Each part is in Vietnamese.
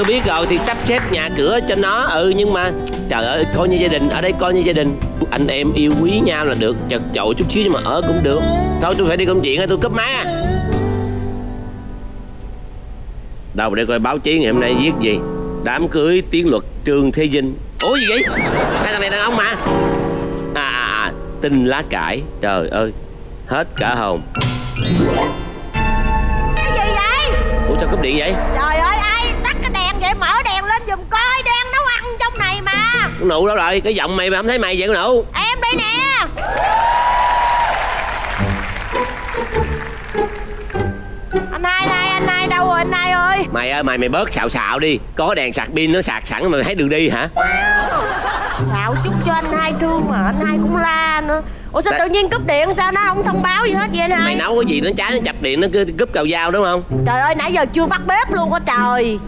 Tôi biết rồi thì sắp xếp nhà cửa cho nó. Ừ nhưng mà Trời ơi coi như gia đình Ở đây coi như gia đình. Anh em yêu quý nhau là được Chật chội chút xíu nhưng mà ở cũng được. Thôi tôi phải đi công chuyện tôi cúp máy à Đâu để coi báo chí ngày hôm nay viết gì? Đám cưới tiến luật Trương Thế Vinh. Ủa gì vậy? Hai thằng này đàn ông mà. À à à Tin lá cải. Trời ơi Hết cả hồn. Cái gì vậy? Ủa sao cúp điện vậy? Trời Con nụ đâu rồi Cái giọng mày mà không thấy mày vậy con nụ. Em đây nè. Anh hai đây anh hai đâu rồi anh hai ơi? Mày ơi mày mày bớt xạo xạo đi. Có đèn sạc pin nó sạc sẵn mà mày thấy đường đi hả? Xạo chút cho anh hai thương mà anh hai cũng la nữa. Ủa sao Tại- tự nhiên cúp điện sao? Nó không thông báo gì hết vậy anh hai? Mày nấu cái gì nó cháy nó chập điện nó cứ cúp cầu dao đúng không? Trời ơi nãy giờ chưa bắt bếp luôn á trời.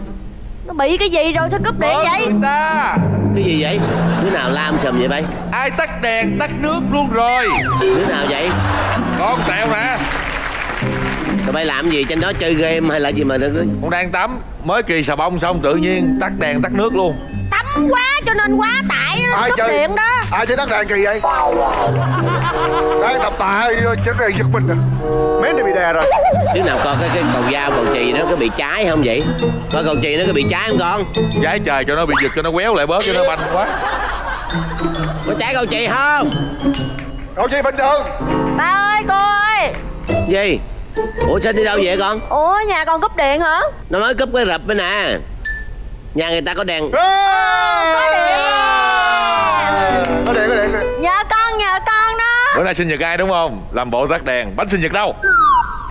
Nó bị cái gì rồi sao cúp điện vậy? người ta Cái gì vậy? Đứa nào lam sầm vậy bay? Ai tắt đèn tắt nước luôn rồi. Đứa nào vậy? Con tẹo nè. Tụi bay làm gì trên đó? Chơi game hay là gì mà nó Con đang tắm. Mới kỳ xà bông xong tự nhiên tắt đèn tắt nước luôn quá cho nên quá tải nó Ai cúp chơi? điện đó. Ai chơi tắt đèn kỳ vậy? Đây tập tạ chắc là giật mình à mến thì bị đè rồi. Đứa nào coi cái, cái cầu dao cầu chì nó có bị cháy không vậy? Coi cầu chì nó có bị cháy không con? Giái trời cho nó bị giật cho nó quéo lại bớt cho nó banh quá. Có cháy cầu chì không? Cậu chi bình thường. Ba ơi cô ơi. Gì? Ủa sao đi đâu vậy con? Ủa nhà con cúp điện hả? Nó mới cúp cái rập bên nè Nhà người ta có đèn. Có điện có điện có điện Nhờ con nhờ con đó. Bữa nay sinh nhật ai đúng không? Làm bộ tắt đèn. Bánh sinh nhật đâu?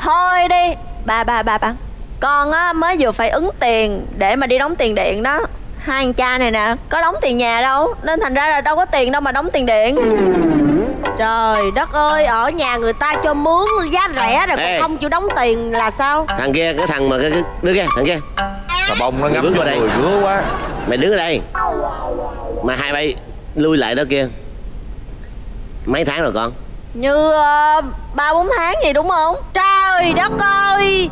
Thôi đi. Bà bà bà bà Con á mới vừa phải ứng tiền Để mà đi đóng tiền điện đó. Hai anh cha này nè Có đóng tiền nhà đâu. Nên thành ra là đâu có tiền đâu mà đóng tiền điện. Trời đất ơi Ở nhà người ta cho mướn giá rẻ rồi Ê. còn không chịu đóng tiền là sao? Thằng kia cái thằng mà cái, cái đứa kia thằng kia Xà bông nó ngắm Bước vô qua đây. người ngứa quá. Mày đứng ở đây. Mà hai bay lui lại đó kia. Mấy tháng rồi con? Như ờ, ba bốn tháng gì đúng không? Trời đất ơi!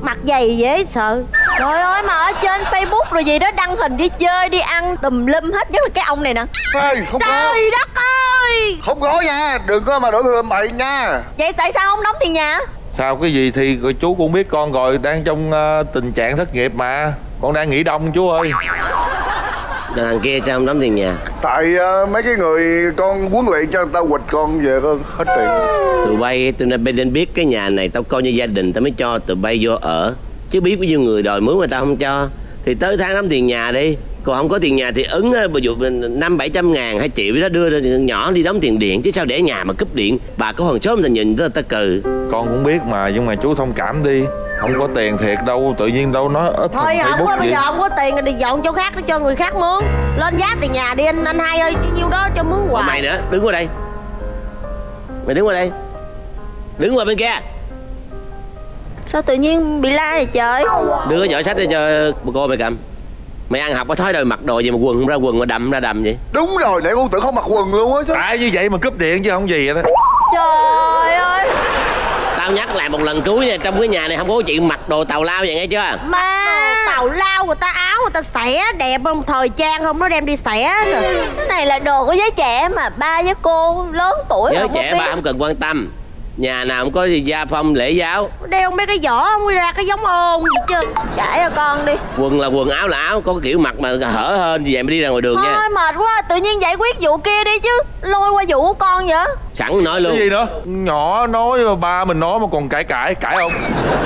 Mặt dày dễ sợ. Trời ơi mà ở trên Facebook rồi gì đó Đăng hình đi chơi đi ăn tùm lum hết Nhất là cái ông này nè. Ê, không có. Trời đất ơi! Không có nha đừng có mà đổi người bậy nha. Vậy tại sao không đóng tiền nhà Sao cái gì thì cô chú cũng biết con rồi Đang trong ờ, tình trạng thất nghiệp mà. Con đang nghỉ đông chú ơi. Rồi thằng kia sao không đóng tiền nhà? Tại ờ, mấy cái người con huấn luyện cho người ta quỵt con về con hết tiền. Tụi bay tụi nên nên biết cái nhà này Tao coi như gia đình Tao mới cho tụi bay vô ở. Chứ biết bao nhiêu người đòi mướn mà tao không cho. Thì tới tháng đóng tiền nhà đi còn không có tiền nhà thì ứng á, ví dụ năm bảy trăm ngàn hai triệu đó đưa ra nhỏ đi đóng tiền điện chứ sao để nhà mà cúp điện? Bà có hàng xóm người ta nhìn ta, ta cừ. Con cũng biết mà Nhưng mà chú thông cảm đi. Không có tiền thiệt đâu Tự nhiên đâu nó ấp Thôi không có bây giờ không có tiền thì dọn chỗ khác để cho người khác mướn. Lên giá tiền nhà đi anh anh hai ơi nhiêu đó cho mướn hoài. mày nữa đứng qua đây. Mày đứng qua đây. Đứng qua bên kia. Sao tự nhiên bị la vậy trời? Đưa cái giỏ sách để cho cô mày cầm mày ăn học có thói đời mặc đồ gì mà quần không ra quần mà đầm ra đầm vậy? Đúng rồi nãy con tưởng không mặc quần luôn á chứ. Tại như vậy mà cúp điện chứ không gì vậy đó. Trời ơi. Tao nhắc lại một lần cuối nha trong cái nhà này không có chuyện mặc đồ tào lao vậy nghe chưa? Mà tàu lao người ta áo người ta xẻ đẹp không? Thời trang không nó đem đi xẻ rồi. Cái này là đồ của giới trẻ mà Ba với cô lớn tuổi có trẻ biết. ba không cần quan tâm nhà nào không có gì gia phong lễ giáo. Đeo mấy cái vỏ không? Ra cái giống ôn gì chứ Chạy cho con đi. Quần là quần áo là áo có kiểu mặc mà hở hơn gì vậy mà đi ra ngoài đường nha. Thôi mệt quá Tự nhiên giải quyết vụ kia đi chứ. Lôi qua vụ của con vậy. Sẵn nói luôn. Cái gì nữa Nhỏ nói mà ba mình nói mà còn cãi cãi Cãi không?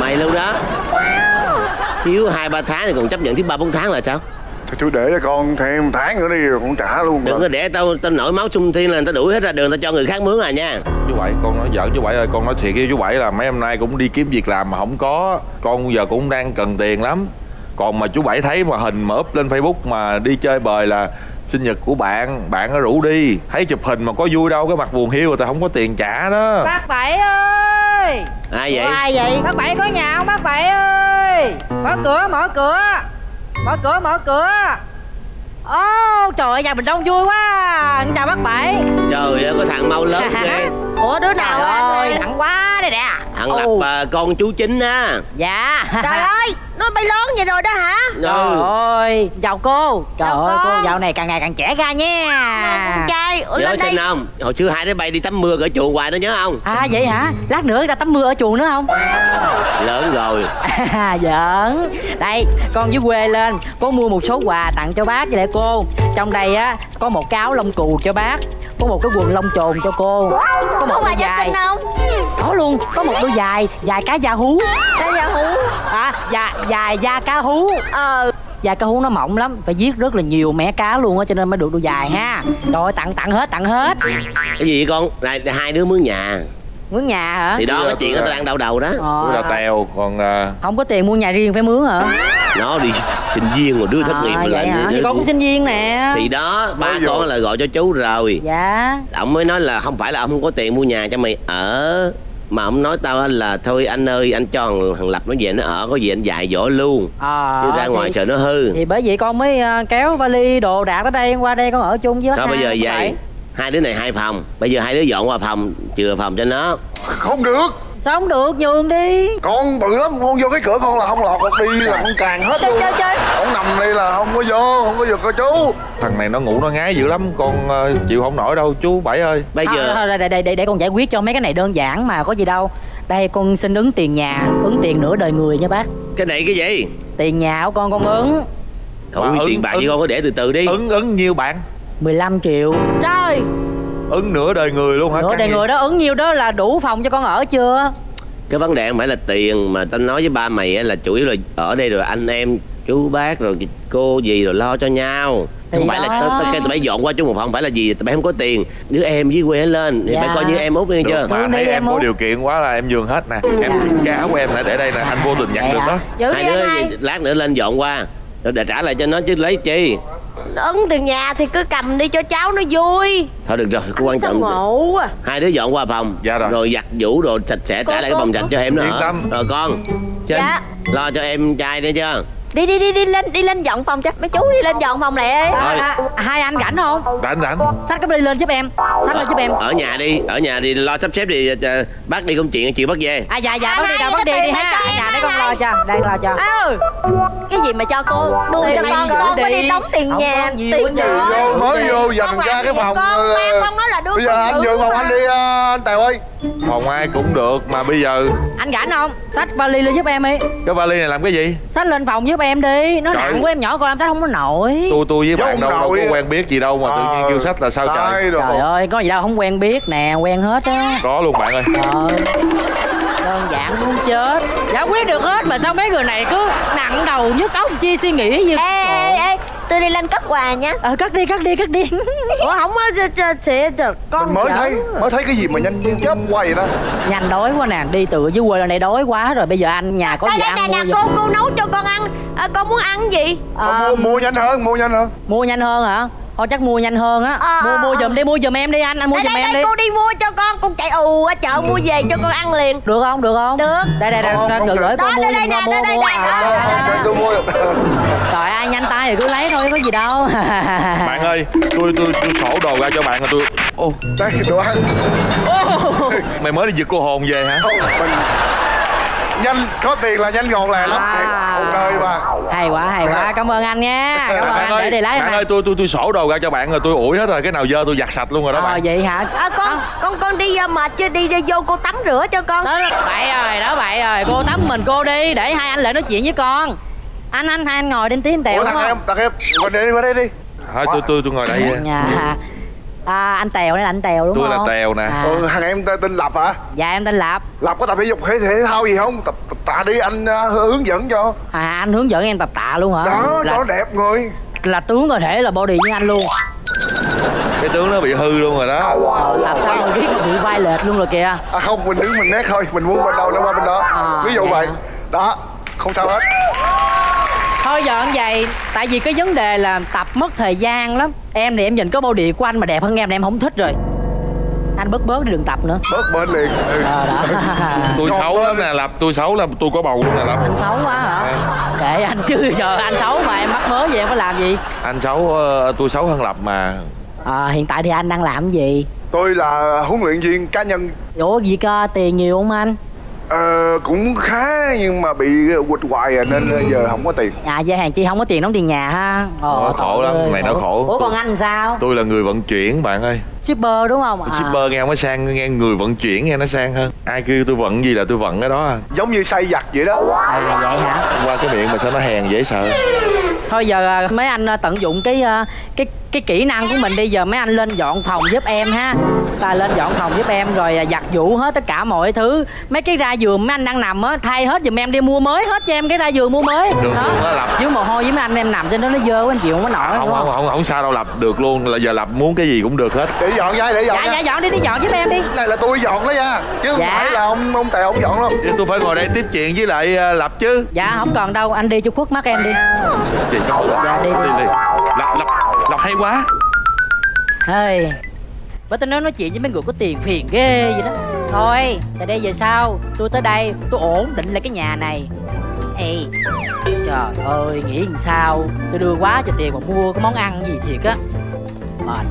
Mày luôn đó. Thiếu hai ba tháng thì còn chấp nhận thiếu ba bốn tháng là sao Thôi chú để cho con thêm tháng nữa đi rồi con trả luôn đừng có để tao tao nổi máu trung thiên là người ta đuổi hết ra đường tao cho người khác mướn à nha. Chú Bảy con nói giỡn chú Bảy ơi Con nói thiệt với chú Bảy là mấy hôm nay cũng đi kiếm việc làm mà không có. Con giờ cũng đang cần tiền lắm. Còn mà chú Bảy thấy mà hình mà up lên Facebook mà đi chơi bời là sinh nhật của bạn Bạn nó rủ đi. Thấy chụp hình mà có vui đâu Cái mặt buồn hiu rồi tao không có tiền trả đó. Bác Bảy ơi! Ai vậy? Ai vậy? Bác Bảy có nhà không? Bác Bảy ơi! Mở cửa mở cửa Mở cửa mở cửa. Ô trời ơi nhà mình đông vui quá. Chào bác Bảy. Trời ơi có thằng mau lớn ghê Ủa đứa nào Trời ăn ơi đây? nặng quá đây nè. Thằng lập à, con chú chính á. Dạ. Trời ơi Nó bay lớn vậy rồi đó hả? Trời ơi, chào cô. Trời Chào ơi, con. cô dạo này càng ngày càng trẻ ra nha. Con trai. Ủa, Nhớ lên đây. xin không? Hồi xưa hai đứa bay đi tắm mưa ở chuồng hoài đó nhớ không? À vậy hả? Lát nữa ra tắm mưa ở chuồng nữa không? Lớn rồi. À, giỡn. Đây, con dưới quê lên. Có mua một số quà tặng cho bác với lại cô. Trong đây á, có một cái áo lông cù cho bác Có một cái quần lông trồn cho cô. Có một Có đôi xin không? Có luôn, có một đôi giày Dài cá da hú. Đây là hú. À, dài, dài da cá hú. Ờ. Da cá hú nó mỏng lắm Phải viết rất là nhiều mẻ cá luôn á Cho nên mới được đôi dài ha. Rồi tặng tặng hết, tặng hết. Cái gì vậy con? Này hai đứa mướn nhà Mướn nhà hả? Thì đó Dạ, cái chuyện đó tao đang đau đầu đó. Ờ, tôi là tèo còn à, Không có tiền mua nhà riêng phải mướn hả? Nó đi sinh viên mà đưa thất nghiệp à, mà vậy lại hả? Thì con cũng sinh viên nè. Thì đó ba Ôi con là gọi cho chú rồi. Dạ. Ông mới nói là không phải là ông không có tiền mua nhà cho mày ở Mà ông nói tao á là thôi anh ơi anh cho thằng, thằng Lập nó về nó ở Có gì anh dạy dỗ luôn. Ờ Chứ ra ngoài sợ nó hư. thì bởi vậy con mới ờ, kéo vali đồ đạc tới đây qua đây con ở chung với bác Thôi bây hai, giờ vậy phải. Hai đứa này hai phòng. Bây giờ hai đứa dọn qua phòng Chừa phòng cho nó. Không được. Sao không được? Nhường đi. Con bự lắm. Con vô cái cửa con là không lọt được đi là con càng hết Chơi luôn. chơi chơi. Con nằm đây là không có vô Không có vô cô chú. Thằng này nó ngủ nó ngái dữ lắm. Con à, chịu không nổi đâu chú bảy ơi. Bây giờ thôi, để, để, để, để con giải quyết cho mấy cái này đơn giản mà có gì đâu. Đây con xin ứng tiền nhà Ứng tiền nửa đời người nha bác. Cái này cái gì? Tiền nhà của con con ứng. Thôi tiền bạc với con có để từ từ đi. Ứng ứng nhiêu bạn 15 triệu. Trời! Ứng nửa đời người luôn hả? Nửa đời người đó ứng nhiêu đó là đủ phòng cho con ở chưa? Cái vấn đề không phải là tiền Mà tao nói với ba mày á là chủ yếu là Ở đây rồi anh em chú bác rồi cô gì rồi lo cho nhau. Thì không phải là tao tao kêu tụi bay dọn qua chung một phòng không phải là gì tụi bay không có tiền. Đứa em dưới quê lên thì Dạ. phải coi như em út nghe được chưa? mà thấy em em có điều kiện quá là em nhường hết nè. Em cái áo của em nè để đây nè anh vô tình nhận Vậy được đó. Giữ hai đứa lát nữa lên dọn qua. Rồi để trả lại cho nó chứ lấy chi Ấn tiền nhà thì cứ cầm đi cho cháu nó vui. Thôi được rồi cái quan trọng ngộ à hai đứa dọn qua phòng Dạ rồi. giặt giũ đồ sạch sẽ trả Cô- lại cái phòng sạch cho em nữa Yên tâm. rồi con Trinh, Dạ. lo cho em trai đi chưa Đi đi đi đi lên đi lên dọn phòng cho Mấy chú đi lên dọn phòng Thôi. à, à, Hai anh rảnh không? Rảnh rảnh. Xách cái vali lên giúp em Xách lên giúp em. Ở nhà đi ở nhà thì lo sắp xếp đi ờ, bác đi công chuyện chiều bác về. À dạ dạ À, bác đi đâu cái bác đi đi ha. Ở em, nhà để con lo cho Đây lo cho. Ừ. Cái gì mà cho cô Đưa cho con Con có đi. đóng tiền nhà Tiền nhà mới vô dành ra cái phòng con? ờ, nói là đứa Bây giờ anh nhường phòng anh đi ờ, anh Tèo ơi. Phòng ai cũng được mà bây giờ. Anh rảnh không? Xách vali lên giúp em đi. Cái vali này làm cái gì? Xách lên phòng giúp em đi. Nó Trời. nặng của em nhỏ con em xách không có nổi. Tôi tôi với bạn đâu đâu có quen biết gì đâu mà tự nhiên Ờ, kêu sách là sao trời. Trời ơi có gì đâu không quen biết nè Quen hết á. Có luôn bạn ơi. Trời Đơn giản muốn chết. Giải quyết được hết mà sao mấy người này cứ nặng đầu nhức óc chi suy nghĩ gì Ê ê ê Tôi đi lên cất quà nha. Ờ cất đi cất đi cất đi. Ủa không ch- sẽ con Mình mới giỡn. thấy mới thấy cái gì mà nhanh như chớp qua vậy đó. Nhanh đói quá nè Đi từ dưới quê lên đây đói quá rồi Bây giờ anh nhà có Đây gì đây ăn nè mua nè cô cô nấu cho con ăn. À, Con muốn ăn gì? Ờ, mua, mua nhanh hơn mua nhanh hơn. Mua nhanh hơn hả thôi chắc mua nhanh hơn á. Ờ, mua ờ, mua ờ. giùm đi mua giùm em đi anh. Anh mua Đây giùm đây em đây đi. cô đi mua cho con. Con chạy ù ở chợ mua về cho con ăn liền. Được không? Được không? Được. đây đây đây không gửi cô mua đây, đây, đây, à, đây, à, đây, à. tôi mua. Trời ai nhanh tay thì cứ lấy thôi có gì đâu. Bạn ơi tôi tôi tôi sổ đồ ra cho bạn rồi tôi ô. Đây đồ ăn. Mày mới đi giật cô hồn về hả nhanh có tiền là nhanh gọn lẹ lắm. À. thiệt ok ba hay quá hay quá. Cảm ơn anh nha. Cảm ơn bạn anh để ơi đi lấy bạn em ơi tôi tôi tôi sổ đồ ra cho bạn rồi tôi ủi hết rồi cái nào dơ tôi giặt sạch luôn rồi đó ờ bạn. vậy hả? À, con con con đi mệt chưa? Đi, đi vô cô tắm rửa cho con. Đó đó, vậy rồi đó vậy rồi cô tắm mình cô đi để hai anh lại nói chuyện với con. Anh anh hai anh ngồi đến tiếng tèo ủa thằng em thằng em qua đây đi qua đây đi. Thôi tôi tôi tôi ngồi đây Dạ. À, anh tèo đây là anh tèo đúng Tôi không? Là Tèo nè. à, ừ, thằng em tên tên lập hả? Dạ em tên lập. Lập có tập thể dục thể thể thao gì không? Tập tập tạ đi anh ờ, hướng dẫn cho. À anh hướng dẫn em tập tạ luôn hả? Đó là, cho nó đẹp người. là tướng cơ thể là body như anh luôn. Cái tướng nó bị hư luôn rồi đó. Làm sao mà biết bị vai lệch luôn rồi kìa? À không mình đứng mình né thôi mình muốn bên đâu nó qua bên đó. À, ví dụ dạ. vậy. Đó không sao hết thôi giờ như vậy tại vì cái vấn đề là tập mất thời gian lắm. Em thì em nhìn có body của anh mà đẹp hơn em là em không thích rồi. Anh bớt bớt đi đừng tập nữa. Bớt bên liền ừ. ờ đó. Tôi Ngon xấu lắm nè lập tôi xấu là tôi có bầu luôn nè lập. Anh xấu quá hả? Kệ anh chứ giờ anh xấu mà em mắc mớ gì em phải làm gì? Anh xấu ờ, tôi xấu hơn lập mà. À, hiện tại thì anh đang làm gì? Tôi là huấn luyện viên cá nhân. Ủa gì cơ? Tiền nhiều không anh? Ờ cũng khá nhưng mà bị quỵt hoài à nên giờ không có tiền. À vậy hàng chi không có tiền đóng tiền nhà ha. Ờ, khổ lắm, này nó khổ. Ủa còn anh sao? tôi là người vận chuyển bạn ơi. Shipper đúng không à. shipper nghe không có sang nghe người vận chuyển nghe nó sang hơn. Ai kêu tôi vận gì là tôi vận cái đó à. Giống như say giặt vậy đó. À vậy hả? Qua cái miệng mà sao nó hèn dễ sợ Thôi giờ à, mấy anh à, tận dụng cái à, cái cái kỹ năng của mình đi. Giờ mấy anh lên dọn phòng giúp em ha. Ta lên dọn phòng giúp em rồi giặt giũ hết tất cả mọi thứ. Mấy cái ra giường mấy anh đang nằm á thay hết giùm em đi mua mới hết cho em cái ra giường mua mới. Được luôn á, lập. với mồ hôi với mấy anh em nằm trên đó nó dơ quá anh chịu không có nổi không đúng không? không không sao đâu lập được luôn. Là giờ lập muốn cái gì cũng được hết. Để dọn nha để dọn dạ nha. dạ dọn đi đi dọn giúp em đi. Này là tôi dọn đó nha. Chứ không Dạ. phải là ông ông Tèo ông dọn đâu. Chứ tôi phải ngồi đây tiếp chuyện với lại lập chứ. Dạ không còn đâu. Anh đi cho khuất mắt em đi Chị cho Dạ, đi, đi. đi lập lập lập hay quá. Ê Bởi tôi nói nói chuyện với mấy người có tiền phiền ghê vậy đó. Thôi Từ đây về sau Tôi tới đây Tôi ổn định lại cái nhà này. Ê Trời ơi Nghĩ làm sao? Tôi đưa quá cho tiền mà mua cái món ăn gì thiệt á. Mệt.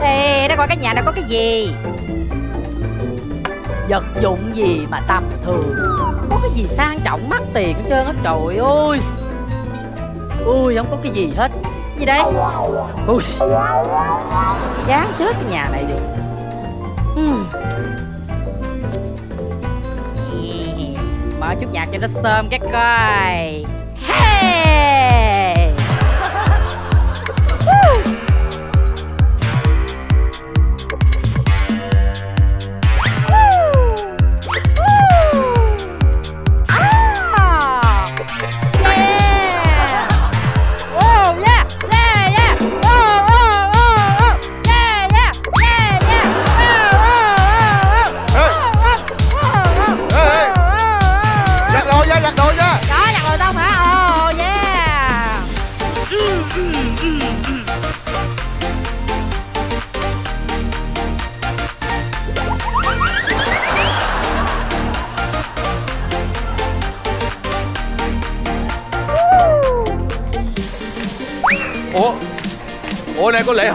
Ê nó coi cái nhà này có cái gì? Vật dụng gì mà tầm thường? Có cái gì sang trọng mắc tiền hết trơn á? Trời ơi Ui, không có cái gì hết. Gì đây? Ui. Chán chết cái nhà này đi ừ. Mở chút nhạc cho nó sơm cái coi.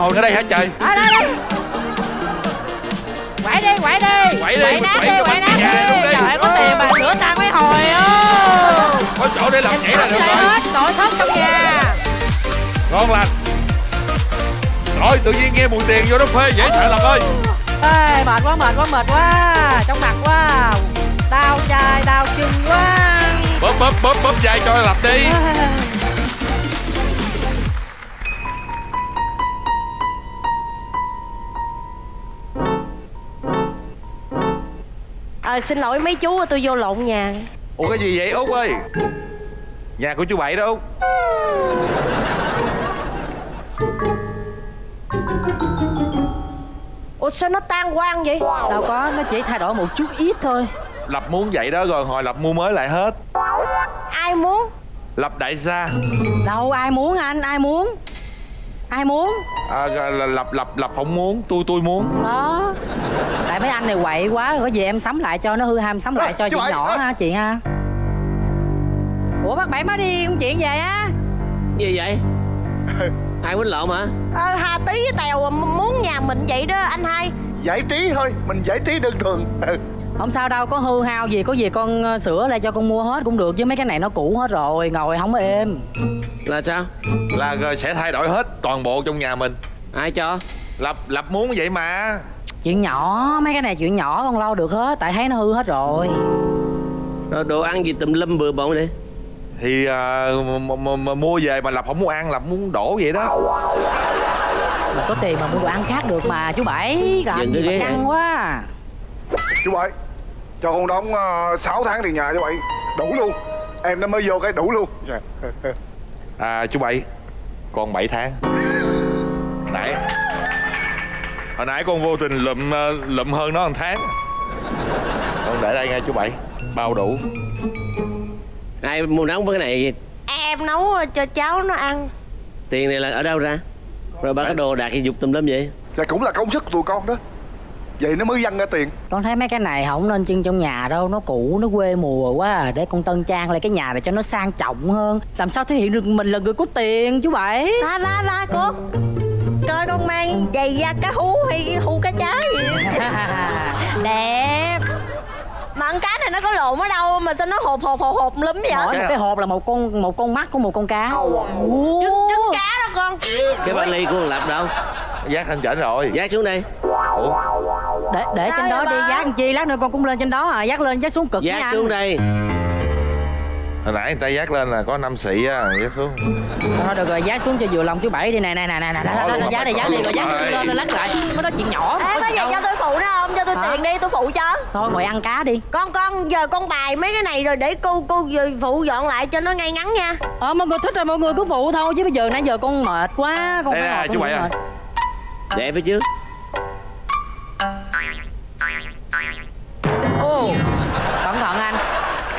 Hội ở đây hả trời Ở đây đi. Quậy đi, quậy đi. Quậy đi, Quậy nát đi, quậy nát đi. Trời ơi, có tiền mà sửa sang mấy hồi ơi. có chỗ để làm nhảy là được rồi hết nội thất trong nhà. ngon lành rồi tự nhiên nghe mùi tiền vô nó phê dễ sợ lập ơi Ê, mệt quá, mệt quá, mệt quá Trong mặt quá Đau chai, đau chân quá bóp bóp bóp bóp vai cho lập đi Xin lỗi mấy chú tôi vô lộn nhà. Ủa cái gì vậy út ơi? Nhà của chú bảy đó út. Ủa sao nó tan quang vậy? Đâu có, nó chỉ thay đổi một chút ít thôi. Lập muốn vậy đó rồi hồi lập mua mới lại hết. Ai muốn? Lập đại gia. Đâu, ai muốn anh, ai muốn? Ai muốn? À, là lập lập lập không muốn tôi tôi muốn. Đó Tại mấy anh này quậy quá có gì em sắm lại cho nó hư ham sắm lại cho chị Bảy, nhỏ ha chị ha. Ủa bác Bảy mới đi công chuyện về á. Gì vậy? Ai quýnh lộn hả? Ờ, Hà Tí với Tèo muốn nhà mình vậy đó anh hai. Giải trí thôi Mình giải trí đơn thường Ừ. Không sao đâu, có hư hao gì, có gì con ờ, sửa lại cho con mua hết cũng được Chứ mấy cái này nó cũ hết rồi, ngồi không có êm. Là sao? Là rồi sẽ thay đổi hết toàn bộ trong nhà mình. Ai cho? Lập lập muốn vậy mà Chuyện nhỏ, mấy cái này chuyện nhỏ con lo được hết Tại thấy nó hư hết rồi. Rồi đồ ăn gì tùm lum bừa bộn đi? Thì à, m- m- m- mua về mà lập không muốn ăn lập muốn đổ vậy đó. Mà có tiền mà mua đồ ăn khác được mà chú Bảy Làm Nhìn gì mà căng quá. Chú Bảy Cho con đóng uh, 6 tháng tiền nhà chú Bảy Đủ luôn. Em nó mới vô cái đủ luôn. À chú bảy còn 7 tháng. Nãy hồi nãy con vô tình lụm ờ, lụm hơn nó một tháng. Con để đây nghe chú bảy bao đủ. Ai mua nấu với cái này? Em nấu cho cháu nó ăn. Tiền này là ở đâu ra? Rồi bán cái đồ đạc gì dục tùm lum vậy? Dạ cũng là công sức của tụi con đó. Vậy nó mới dăng ra tiền. Con thấy mấy cái này không nên trưng trong nhà đâu. Nó cũ, nó quê mùa quá à. Để con tân trang lại cái nhà này cho nó sang trọng hơn. Làm sao thể hiện được mình là người có tiền chú Bảy? Ra ra ra cô Coi con mang giày da cá hú hay hú cá chá gì Đẹp. Mà ăn cá này nó có lộn ở đâu Mà sao nó hột hột hột hột lúm vậy? Mỗi Cái- một cái hộp là một con một con mắt của một con cá. Trứng, trứng cá đó con. Cái vali của thằng lập đâu? Giác anh chỉnh rồi. Giác xuống đây. Ủa? Để để trên Sao đó vậy đi ba? giác chi lát nữa con cũng lên trên đó à giác lên giác xuống cực nha giác anh. xuống đây hồi nãy người ta giác lên là có năm xị á giác xuống. Thôi được rồi giác xuống cho vừa lòng chú bảy đi. Nè nè nè nè nè bỏ giác đi luôn, rồi giác lên lên lắc lại. Mới nói chuyện nhỏ. Ê có gì cho tôi phụ nó không Cho tôi tiền đi tôi phụ cho. Thôi ngồi ăn cá đi. Con con giờ con bài mấy cái này rồi để cô cô giờ phụ dọn lại cho nó ngay ngắn nha. Ờ mọi người thích rồi mọi người cứ phụ thôi chứ bây giờ nãy giờ con mệt quá con phải chú Bảy mệt. ơi. để phía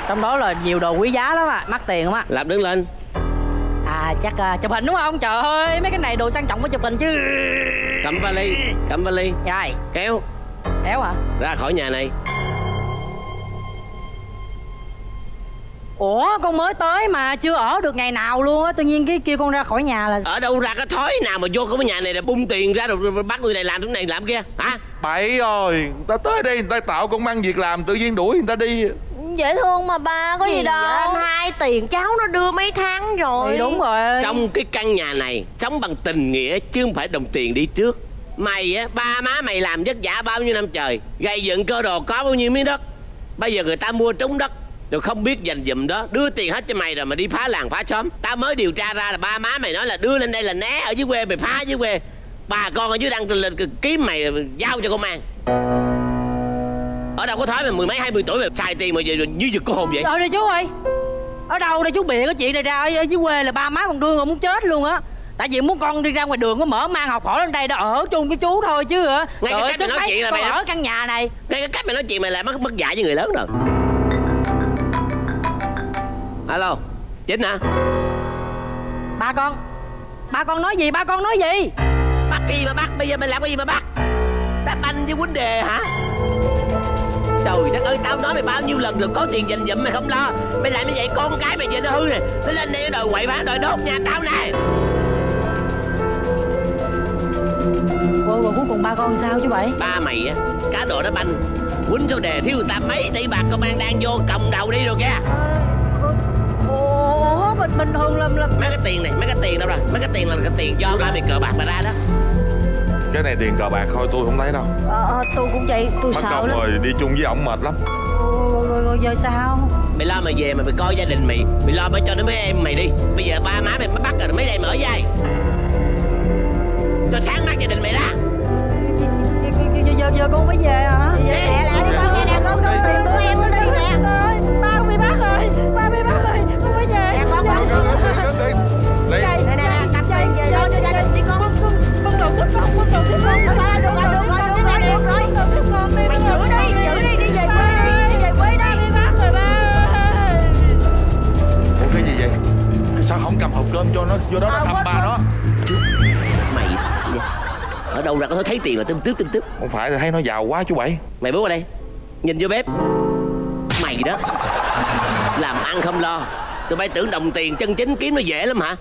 trong đó là nhiều đồ quý giá lắm à mắc tiền không á lập đứng lên. À chắc à, chụp hình đúng không? Trời ơi mấy cái này đồ sang trọng phải chụp hình chứ. Cầm vali cầm vali. Rồi. Kéo. Kéo hả? Ra khỏi nhà này. Ủa con mới tới mà chưa ở được ngày nào luôn á tự nhiên cái kêu con ra khỏi nhà là ở đâu ra cái thói nào mà vô cái nhà này là bung tiền ra rồi rồi bắt người này làm cái này làm kia hả? Bậy rồi người ta tới đây người ta tạo công ăn việc làm tự nhiên đuổi người ta đi Dễ thương mà ba có gì, Gì đâu? Anh hai tiền cháu nó đưa mấy tháng rồi. Thì đúng rồi. Trong cái căn nhà này sống bằng tình nghĩa chứ không phải đồng tiền đi trước. Mày á ba má mày làm vất vả bao nhiêu năm trời gây dựng cơ đồ có bao nhiêu miếng đất. Bây giờ người ta mua trúng đất rồi không biết dành dụm đó đưa tiền hết cho mày rồi mà đi phá làng phá xóm. Tao mới điều tra ra là ba má mày nói là đưa lên đây là né ở dưới quê mày phá dưới quê. Bà con ở dưới đang lên kiếm mày giao cho công an ở đâu có thói mà mười mấy hai mươi tuổi mà xài tiền mà giờ như giật có hồn vậy? Ở đây chú ơi? Ở đâu đây chú? Bịa cái chuyện này ra ở, dưới quê là ba má con đưa con muốn chết luôn á. Tại vì muốn con đi ra ngoài đường có mở mang học hỏi lên đây đã ở chung với chú thôi chứ hả? Ngay cái cách mày nói chuyện là mày- ở căn nhà này. Đây cái cách mày nói chuyện mày là mất mất dạy với người lớn rồi. Alo Chính hả? Ba con. Ba con nói gì? Ba con nói gì? Bắt gì mà bắt Bây giờ mày làm cái gì mà bắt. Đá banh với vấn đề hả Trời đất ơi tao nói mày bao nhiêu lần được Có tiền dành dụm mày không lo. Mày làm như vậy con cái mày giờ nó hư nè. Nó lên đây nó đòi quậy phá đòi đốt nhà tao nè. Ôi, rồi cuối cùng ba con sao chú bảy? Ba mày á Cá độ đá banh. Quýnh số đề thiếu người ta mấy tỷ bạc công an đang vô còng đầu đi rồi kìa. Ủa bình bình thường làm làm Mấy cái tiền này mấy cái tiền đâu rồi? Mấy cái tiền là cái tiền do ba mày cờ bạc mà ra đó cái này tiền cờ bạc thôi tôi không thấy đâu. Ờ ờ, tôi cũng vậy tôi mất sợ công lắm. rồi đi chung với ổng mệt lắm. Rồi, rồi, rồi giờ sao? Mày lo mày về mà mày coi gia đình mày. Mày lo mới cho nó mấy em mày đi. Bây giờ ba má mày mới bắt rồi mấy em ở dây. Cho sáng mắt gia đình mày ra giờ, giờ, con phải về hả? Lẹ lẹ lẹ đi con nghe nè con con tiền của em nó đi không cầm hộp cơm cho nó vô đó nó thăm ba nó. Mày Ở đâu ra có thấy tiền là tưng tướp tưng tướp không phải là thấy nó giàu quá chú bảy. Mày bước qua đây Nhìn vô bếp. Mày đó Làm ăn không lo. Tụi bay tưởng đồng tiền chân chính kiếm nó dễ lắm hả?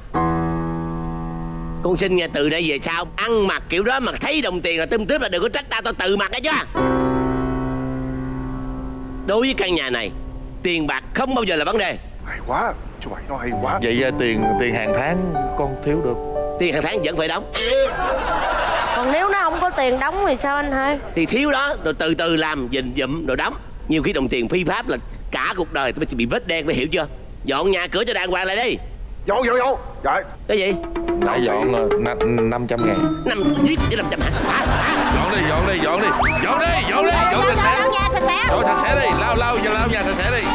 Con xin nghe từ đây về sau Ăn mặc kiểu đó mà thấy đồng tiền là tưng tướp là đừng có trách tao Tao tự mặc hết chứ Đối với căn nhà này Tiền bạc không bao giờ là vấn đề. Hay quá Chú Bảy nó hay quá. Vậy à, tiền tiền hàng tháng con thiếu được. Tiền hàng tháng vẫn phải đóng. Còn nếu nó không có tiền đóng thì sao anh hai? Thì thiếu đó rồi từ từ làm dình dụm rồi đóng. Nhiều khi đồng tiền phi pháp là cả cuộc đời sẽ bị vết đen mày hiểu chưa? Dọn nhà cửa cho đàng hoàng lại đi. Vô vô vô. Dạ. Cái gì? Đã dọn năm trăm ngàn. Năm giết với năm trăm hả? Hả hả dọn đi dọn đi dọn đi. Dọn đi dọn đi dọn sạch sẽ. nhà sạch sẽ. Dọn sạch sẽ đi lau lau cho lau nhà sạch sẽ đi